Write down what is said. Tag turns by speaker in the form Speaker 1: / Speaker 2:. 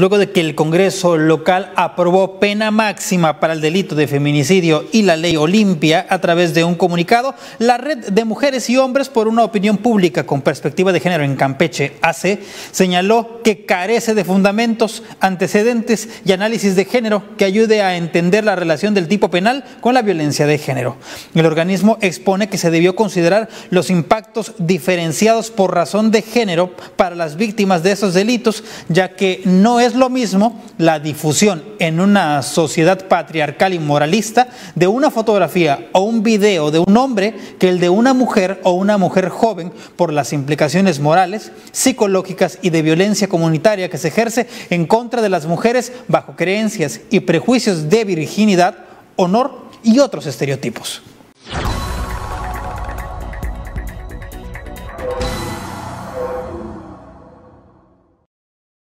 Speaker 1: Luego de que el Congreso local aprobó pena máxima para el delito de feminicidio y la ley Olimpia a través de un comunicado, la Red de Mujeres y Hombres por una opinión pública con perspectiva de género en Campeche, AC, señaló que carece de fundamentos, antecedentes y análisis de género que ayude a entender la relación del tipo penal con la violencia de género. El organismo expone que se debió considerar los impactos diferenciados por razón de género para las víctimas de esos delitos, ya que no es lo mismo la difusión en una sociedad patriarcal y moralista de una fotografía o un video de un hombre que el de una mujer o una mujer joven por las implicaciones morales, psicológicas y de violencia comunitaria que se ejerce en contra de las mujeres bajo creencias y prejuicios de virginidad, honor y otros estereotipos.